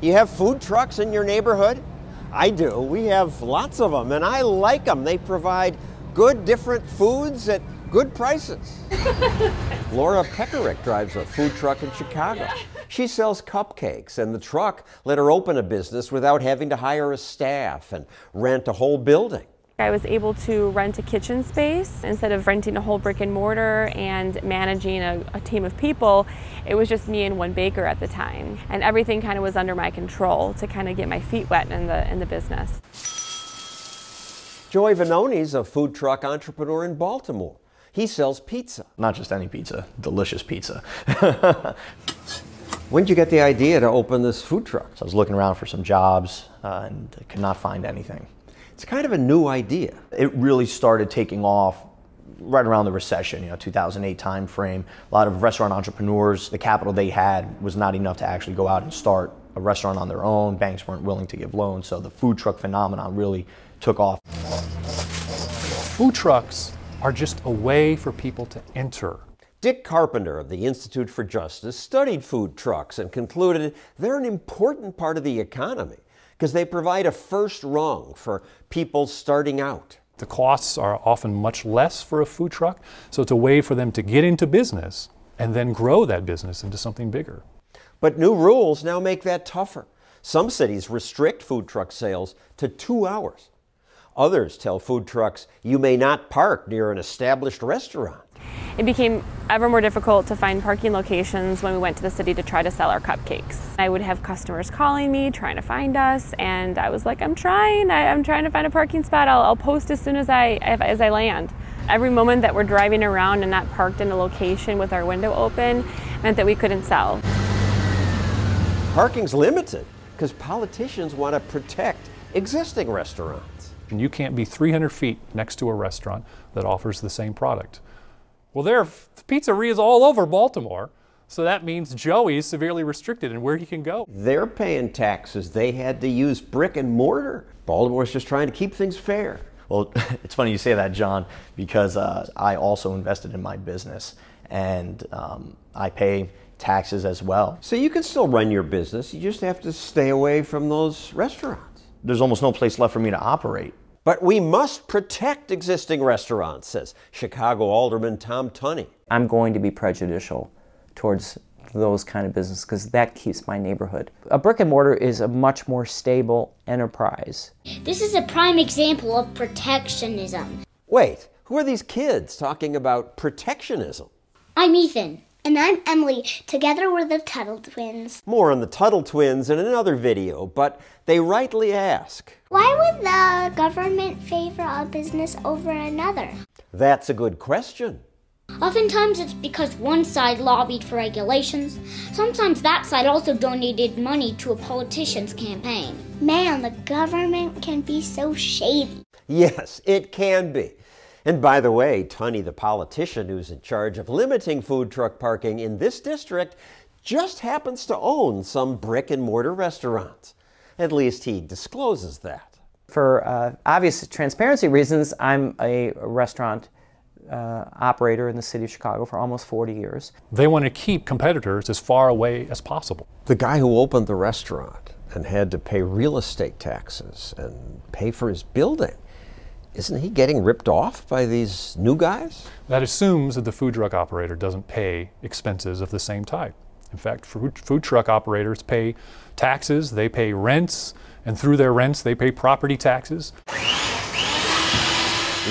You have food trucks in your neighborhood? I do. We have lots of them, and I like them. They provide good, different foods at good prices. Laura Pekarik drives a food truck in Chicago. She sells cupcakes, and the truck let her open a business without having to hire a staff and rent a whole building. I was able to rent a kitchen space instead of renting a whole brick and mortar and managing a, a, team of people. It was just me and one baker at the time, and everything kind of was under my control to kind of get my feet wet in the in the business. Joey Vanoni's a food truck entrepreneur in Baltimore. He sells pizza. Not just any pizza, delicious pizza. when did you get the idea to open this food truck? So I was looking around for some jobs uh, and could not find anything. It's kind of a new idea. It really started taking off right around the recession, you know, 2008 timeframe. A lot of restaurant entrepreneurs, the capital they had was not enough to actually go out and start a restaurant on their own. Banks weren't willing to give loans, so the food truck phenomenon really took off. Food trucks are just a way for people to enter. Dick Carpenter of the Institute for Justice studied food trucks and concluded they're an important part of the economy because they provide a first rung for people starting out. The costs are often much less for a food truck, so it's a way for them to get into business and then grow that business into something bigger. But new rules now make that tougher. Some cities restrict food truck sales to two hours. Others tell food trucks you may not park near an established restaurant. It became ever more difficult to find parking locations when we went to the city to try to sell our cupcakes. I would have customers calling me, trying to find us, and I was like, I'm trying, I, am trying to find a parking spot. I'll, I'll post as soon as I, as I land. Every moment that we're driving around and not parked in a location with our window open meant that we couldn't sell. Parking's limited because politicians want to protect existing restaurants. And you can't be 300 feet next to a restaurant that offers the same product. Well, there are pizzerias all over Baltimore. So that means Joey's severely restricted in where he can go. They're paying taxes. They had to use brick and mortar. Baltimore's just trying to keep things fair. Well, it's funny you say that, John, because uh, I also invested in my business and um, I pay taxes as well. So you can still run your business. You just have to stay away from those restaurants. There's almost no place left for me to operate. But we must protect existing restaurants, says Chicago Alderman Tom Tunney. I'm going to be prejudicial towards those kind of businesses because that keeps my neighborhood. A brick and mortar is a much more stable enterprise. This is a prime example of protectionism. Wait, who are these kids talking about protectionism? I'm Ethan. And I'm Emily. Together we're the Tuttle Twins. More on the Tuttle Twins in another video, but they rightly ask Why would the government favor a business over another? That's a good question. Oftentimes it's because one side lobbied for regulations. Sometimes that side also donated money to a politician's campaign. Man, the government can be so shady. Yes, it can be. And by the way, Tunney, the politician who's in charge of limiting food truck parking in this district, just happens to own some brick and mortar restaurants. At least he discloses that. For uh, obvious transparency reasons, I'm a restaurant uh, operator in the city of Chicago for almost 40 years. They want to keep competitors as far away as possible. The guy who opened the restaurant and had to pay real estate taxes and pay for his building isn't he getting ripped off by these new guys? That assumes that the food truck operator doesn't pay expenses of the same type. In fact, food, food truck operators pay taxes, they pay rents, and through their rents, they pay property taxes.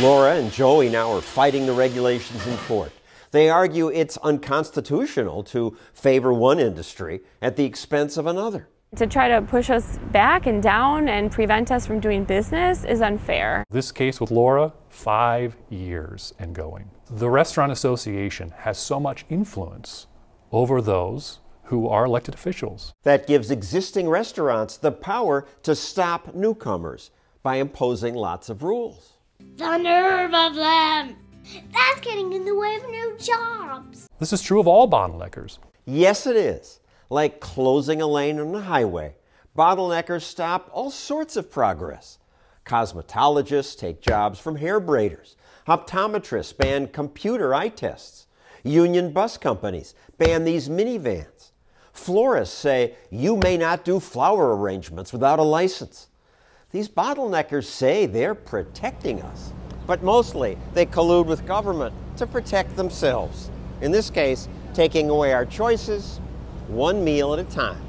Laura and Joey now are fighting the regulations in court. They argue it's unconstitutional to favor one industry at the expense of another. To try to push us back and down and prevent us from doing business is unfair. This case with Laura, five years and going. The Restaurant Association has so much influence over those who are elected officials. That gives existing restaurants the power to stop newcomers by imposing lots of rules. The nerve of them! That's getting in the way of new jobs. This is true of all bond bottleneckers. Yes, it is like closing a lane on the highway. Bottleneckers stop all sorts of progress. Cosmetologists take jobs from hair braiders. Optometrists ban computer eye tests. Union bus companies ban these minivans. Florists say you may not do flower arrangements without a license. These bottleneckers say they're protecting us, but mostly they collude with government to protect themselves. In this case, taking away our choices one meal at a time.